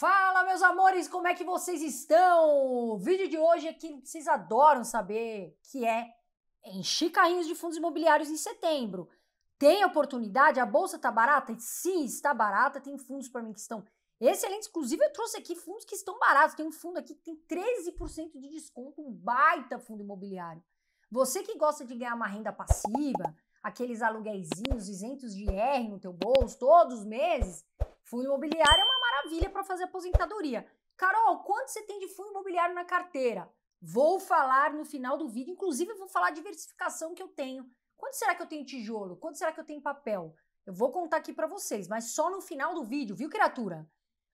Fala, meus amores, como é que vocês estão? O vídeo de hoje é que vocês adoram saber, que é encher carrinhos de fundos imobiliários em setembro. Tem oportunidade? A bolsa está barata? Sim, está barata. Tem fundos para mim que estão excelentes. Inclusive, eu trouxe aqui fundos que estão baratos. Tem um fundo aqui que tem 13% de desconto, um baita fundo imobiliário. Você que gosta de ganhar uma renda passiva, aqueles aluguéizinhos isentos de IR no teu bolso todos os meses, fundo imobiliário é uma maravilha para fazer aposentadoria. Carol, quanto você tem de fundo imobiliário na carteira? Vou falar no final do vídeo, inclusive vou falar a diversificação que eu tenho. Quanto será que eu tenho tijolo? Quanto será que eu tenho papel? Eu vou contar aqui para vocês, mas só no final do vídeo, viu, criatura?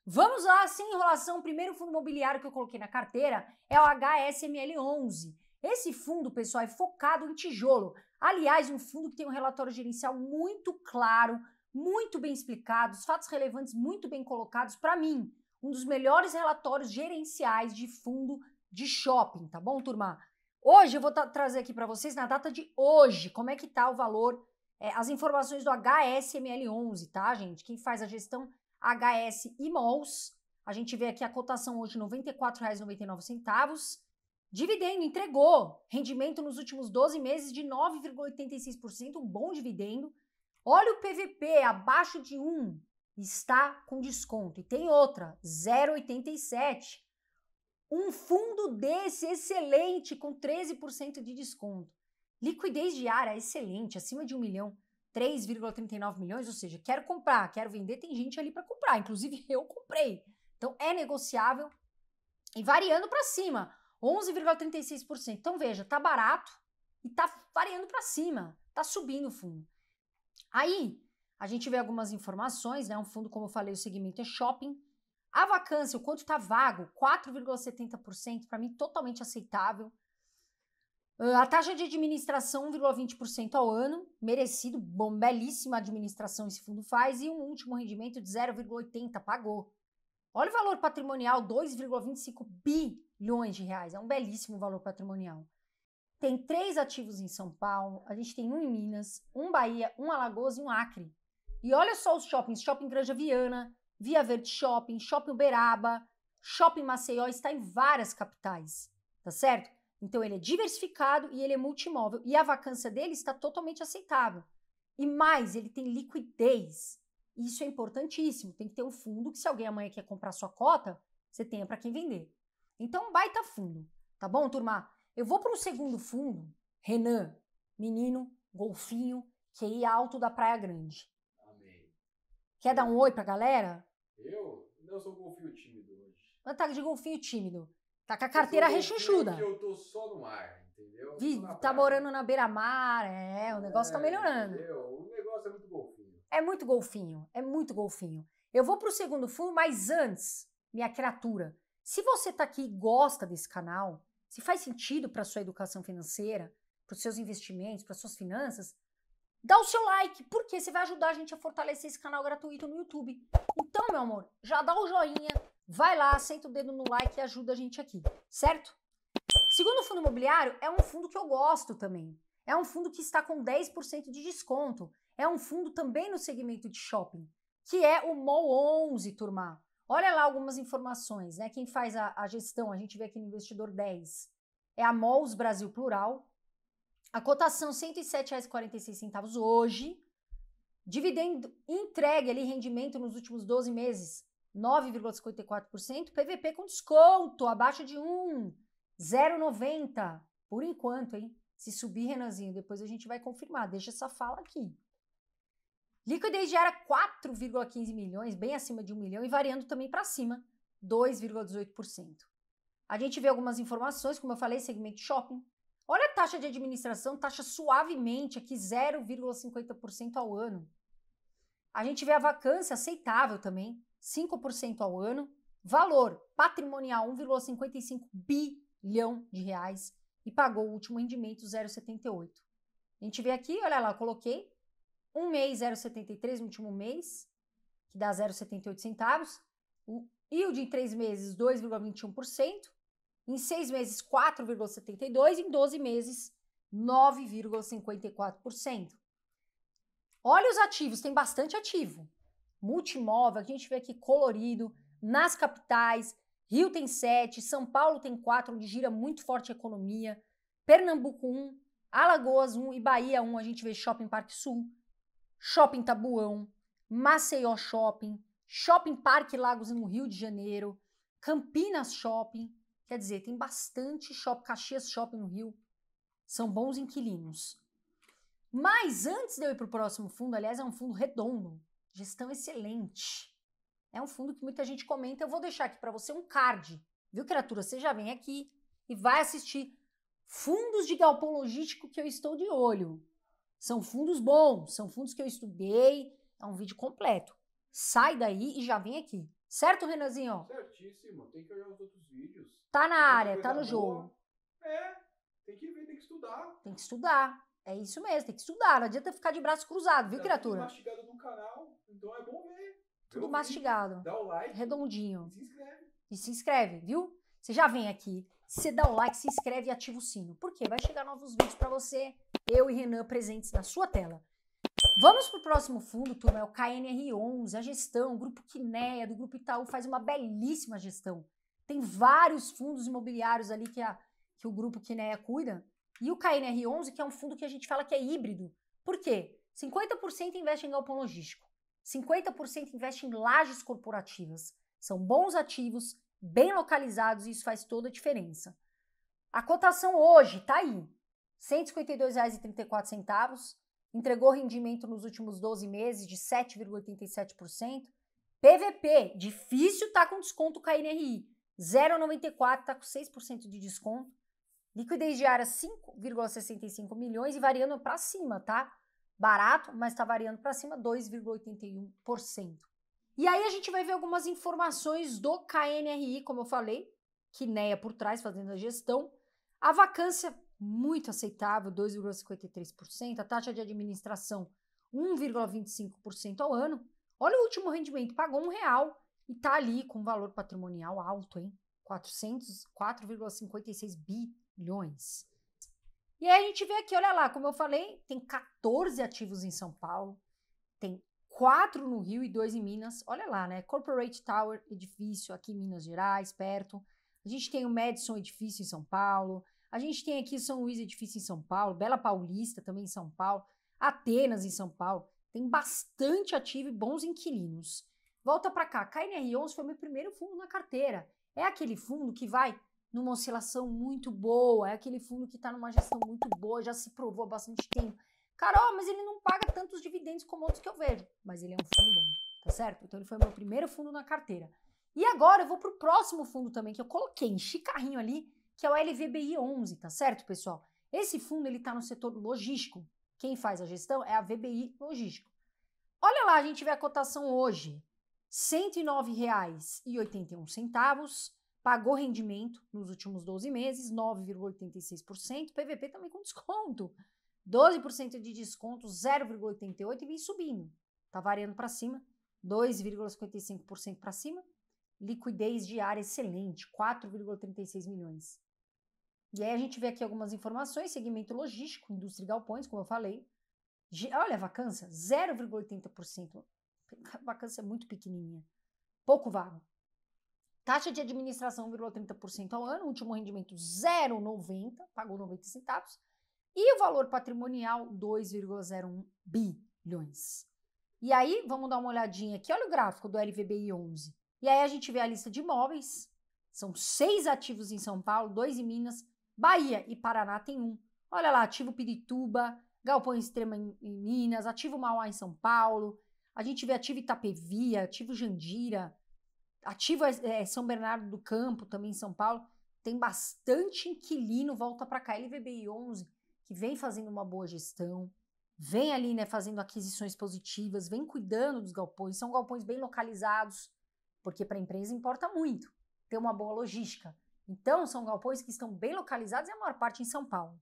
Vamos lá, sem enrolação. O primeiro fundo imobiliário que eu coloquei na carteira é o HSML11. Esse fundo, pessoal, é focado em tijolo. Aliás, um fundo que tem um relatório gerencial muito claro, muito bem explicado, os fatos relevantes muito bem colocados. Para mim, um dos melhores relatórios gerenciais de fundo de shopping, tá bom, turma? Hoje eu vou trazer aqui para vocês, na data de hoje, como é que tá o valor, é, as informações do HSML11, tá, gente? Quem faz a gestão HS Imols. A gente vê aqui a cotação hoje R$ 94,99. Dividendo entregou rendimento nos últimos 12 meses de 9,86%, um bom dividendo. Olha o PVP abaixo de 1, está com desconto. E tem outra, 0,87. Um fundo desse excelente com 13% de desconto. Liquidez diária excelente, acima de um milhão. 3,39 milhões, ou seja, quero comprar, quero vender, tem gente ali para comprar, inclusive eu comprei. Então é negociável e variando para cima. 11,36%. Então veja, tá barato e tá variando para cima, tá subindo o fundo. Aí, a gente vê algumas informações, né? Um fundo, como eu falei, o segmento é shopping. A vacância, o quanto tá vago, 4,70%, para mim totalmente aceitável. A taxa de administração 1,20% ao ano, merecido, bom, belíssima administração esse fundo faz, e um último rendimento de 0,80, pagou. Olha o valor patrimonial, 2,25 bilhões de reais. É um belíssimo valor patrimonial. Tem três ativos em São Paulo, a gente tem um em Minas, um Bahia, um Alagoas e um Acre. E olha só os shoppings: Shopping Granja Viana, Via Verde Shopping, Shopping Uberaba, Shopping Maceió, está em várias capitais, tá certo? Então ele é diversificado e ele é multimóvel. E a vacância dele está totalmente aceitável. E mais, ele tem liquidez. Isso é importantíssimo. Tem que ter um fundo que, se alguém amanhã quer comprar sua cota, você tenha para quem vender. Então, baita fundo. Tá bom, turma? Eu vou para o segundo fundo, Renan, menino, golfinho, QI alto da Praia Grande. Amém. Quer dar um oi pra galera? Eu? Não, sou golfinho tímido hoje. Ataque de golfinho tímido. Tá com a carteira rechonchuda. Eu tô só no mar, entendeu? Vi, tá morando na beira-mar, é, o negócio tá é, tá melhorando. Entendeu? O negócio é muito golfinho. É muito golfinho, é muito golfinho. Eu vou pro segundo fundo, mas antes, minha criatura, se você tá aqui e gosta desse canal, se faz sentido para sua educação financeira, para os seus investimentos, para suas finanças, dá o seu like, porque você vai ajudar a gente a fortalecer esse canal gratuito no YouTube. Então, meu amor, já dá o joinha, vai lá, senta o dedo no like e ajuda a gente aqui, certo? Segundo fundo imobiliário, é um fundo que eu gosto também. É um fundo que está com 10% de desconto. É um fundo também no segmento de shopping, que é o MOL 11, turma. Olha lá algumas informações, né? Quem faz a, a gestão, a gente vê aqui no Investidor 10, é a MOLS Brasil Plural. A cotação R$ 107,46 hoje. Dividendo entregue ali, rendimento nos últimos 12 meses, 9,54%. PVP com desconto, abaixo de 1, 0,90. Por enquanto, hein? Se subir, Renanzinho, depois a gente vai confirmar. Deixa essa fala aqui. Liquidez diária 4,15 milhões, bem acima de 1 milhão e variando também para cima, 2,18%. A gente vê algumas informações, como eu falei, segmento shopping. Olha a taxa de administração, taxa suavemente aqui 0,50% ao ano. A gente vê a vacância aceitável também, 5% ao ano. Valor patrimonial 1,55 bilhão de reais e pagou o último rendimento 0,78. A gente vê aqui, olha lá, coloquei um mês 0,73 no último mês, que dá 0,78 centavos. O yield em três meses 2,21%, em seis meses 4,72%, em 12 meses 9,54%. Olha os ativos, tem bastante ativo. Multimóvel, a gente vê aqui colorido, nas capitais. Rio tem 7, São Paulo tem 4, onde gira muito forte a economia. Pernambuco 1, Alagoas 1 e Bahia 1. A gente vê Shopping Parque Sul, Shopping Tabuão, Maceió Shopping, Shopping Parque Lagos no Rio de Janeiro, Campinas Shopping. Quer dizer, tem bastante shopping, Caxias Shopping no Rio. São bons inquilinos. Mas antes de eu ir para o próximo fundo, aliás, é um fundo redondo, gestão excelente. É um fundo que muita gente comenta. Eu vou deixar aqui para você um card, viu, criatura? Você já vem aqui e vai assistir fundos de galpão logístico que eu estou de olho. São fundos bons, são fundos que eu estudei. É um vídeo completo. Sai daí e já vem aqui. Certo, Renanzinho? Certíssimo. Tem que olhar os outros vídeos. Tá na área, tá no boa. jogo. É, tem que ver, tem que estudar. Tem que estudar. É isso mesmo, tem que estudar. Não adianta ficar de braço cruzado, viu, tá criatura? Tudo mastigado no canal, então é bom ver. Tudo mastigado. Dá o like. Redondinho. E se inscreve. E se inscreve, viu? Você já vem aqui, você dá o like, se inscreve e ativa o sino. Por quê? Vai chegar novos vídeos para você, eu e Renan presentes na sua tela. Vamos pro próximo fundo, turma, é o KNR11, a gestão, o grupo Quineia, do grupo Itaú, faz uma belíssima gestão. Tem vários fundos imobiliários ali que, a, que o grupo Quineia cuida. E o KNR11, que é um fundo que a gente fala que é híbrido. Por quê? 50% investe em galpão logístico, 50% investe em lajes corporativas. São bons ativos, bem localizados e isso faz toda a diferença. A cotação hoje está aí, R$ 152,34, entregou rendimento nos últimos 12 meses de 7,87%. PVP, difícil tá com desconto KNRI, 0,94 tá com 6% de desconto. Liquidez diária 5,65 milhões e variando para cima, tá? Barato, mas está variando para cima 2,81%. E aí a gente vai ver algumas informações do KNRI, como eu falei, Quineia por trás fazendo a gestão. A vacância muito aceitável, 2,53%, a taxa de administração 1,25% ao ano. Olha o último rendimento, pagou um real e está ali com valor patrimonial alto, hein? 404,56 bilhões. E aí a gente vê aqui, olha lá, como eu falei, tem 14 ativos em São Paulo, tem quatro no Rio e dois em Minas. Olha lá, né? Corporate Tower edifício aqui em Minas Gerais, perto. A gente tem o Madison edifício em São Paulo. A gente tem aqui São Luís edifício em São Paulo, Bela Paulista também em São Paulo, Atenas em São Paulo. Tem bastante ativo e bons inquilinos. Volta para cá, KNR11 foi meu primeiro fundo na carteira. É aquele fundo que vai numa oscilação muito boa, é aquele fundo que está numa gestão muito boa, já se provou há bastante tempo. Carol, mas ele não paga tantos dividendos como outros que eu vejo. Mas ele é um fundo bom, tá certo? Então ele foi meu primeiro fundo na carteira. E agora eu vou pro próximo fundo também, que eu coloquei em chicarrinho ali, que é o LVBI 11, tá certo, pessoal? Esse fundo ele tá no setor logístico. Quem faz a gestão é a VBI Logístico. Olha lá, a gente vê a cotação hoje. R$ 109,81, pagou rendimento nos últimos 12 meses, 9,86%, PVP também com desconto. 12% de desconto, 0,88% e vem subindo. Tá variando para cima, 2,55% para cima. Liquidez diária excelente, 4,36 milhões. E aí a gente vê aqui algumas informações, segmento logístico, indústria e galpões, como eu falei. Olha a vacância, 0,80%. A vacância é muito pequenininha. Pouco vago. Taxa de administração 1,30% ao ano, último rendimento 0,90, pagou 90 centavos. E o valor patrimonial 2,01 bilhões. E aí, vamos dar uma olhadinha aqui, olha o gráfico do LVBI 11. E aí a gente vê a lista de imóveis. São seis ativos em São Paulo, dois em Minas, Bahia e Paraná tem um. Olha lá, ativo Pirituba, Galpão Extrema em, em Minas, ativo Mauá em São Paulo. A gente vê ativo Itapevia, ativo Jandira, ativo é, São Bernardo do Campo, também em São Paulo. Tem bastante inquilino, volta para cá. LVBI 11, que vem fazendo uma boa gestão, vem ali, né, fazendo aquisições positivas, vem cuidando dos galpões. São galpões bem localizados, porque para a empresa importa muito ter uma boa logística. Então, são galpões que estão bem localizados e a maior parte em São Paulo.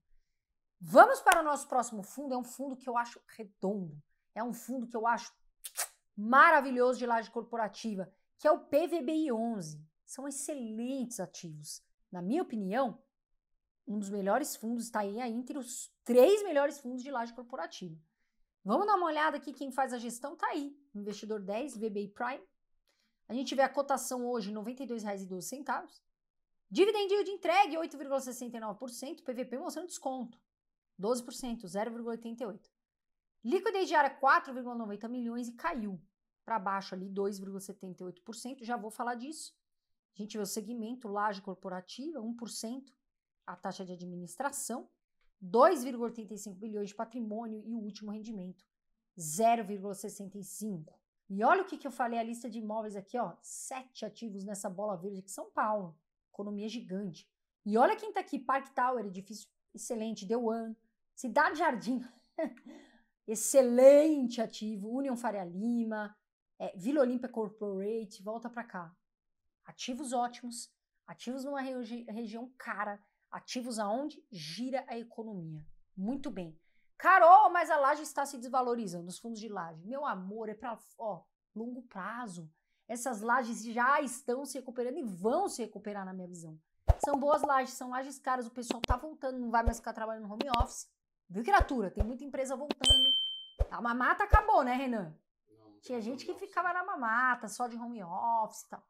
Vamos para o nosso próximo fundo. É um fundo que eu acho redondo. É um fundo que eu acho maravilhoso de laje corporativa, que é o PVBI 11. São excelentes ativos. Na minha opinião, um dos melhores fundos está aí entre os três melhores fundos de laje corporativa. Vamos dar uma olhada aqui quem faz a gestão tá aí. Investidor 10, VBI Prime. A gente vê a cotação hoje R$ 92,12. Dividend de entregue 8,69%, PVP mostrando desconto 12%, 0,88. Liquidez diária 4,90 milhões e caiu para baixo ali 2,78%, já vou falar disso. A gente vê o segmento laje corporativa 1%, a taxa de administração 2,85 bilhões de patrimônio e o último rendimento 0,65. E olha o que, que eu falei, a lista de imóveis aqui, ó, sete ativos nessa bola verde aqui, São Paulo, economia gigante. E olha quem tá aqui, Park Tower, edifício excelente, The One, Cidade Jardim, excelente ativo, União Faria Lima, é, Vila Olímpia Corporate, volta para cá. Ativos ótimos, ativos numa regi região cara, ativos aonde gira a economia. Muito bem. Carol, mas a laje está se desvalorizando, os fundos de laje. Meu amor, é para longo prazo. Essas lajes já estão se recuperando e vão se recuperar, na minha visão. São boas lajes, são lajes caras, o pessoal tá voltando, não vai mais ficar trabalhando no home office. Viu, criatura? Tem muita empresa voltando. A mamata acabou, né, Renan? Não, Tinha gente que ficava na mamata, só de home office e tal.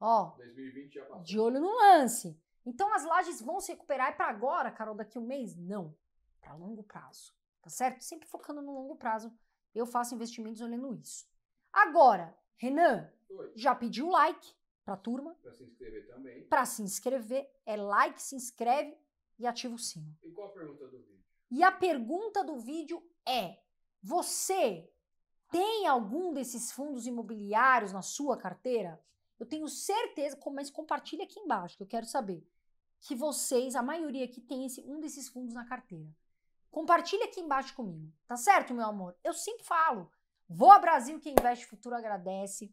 Ó, 2020 já passou. de olho no lance. Então as lajes vão se recuperar. É para agora, Carol, daqui um mês? Não. Para longo prazo tá certo? Sempre focando no longo prazo. Eu faço investimentos olhando isso. Agora, Renan, Oi. já pediu like pra turma? Pra se inscrever também. Pra se inscrever, é like, se inscreve e ativa o sino. E qual a pergunta do vídeo? E a pergunta do vídeo é: você tem algum desses fundos imobiliários na sua carteira? Eu tenho certeza, mas compartilha aqui embaixo, que eu quero saber que vocês, a maioria aqui, tem esse, um desses fundos na carteira. Compartilha aqui embaixo comigo, tá certo, meu amor? Eu sempre falo. Voa Brasil, quem investe futuro agradece.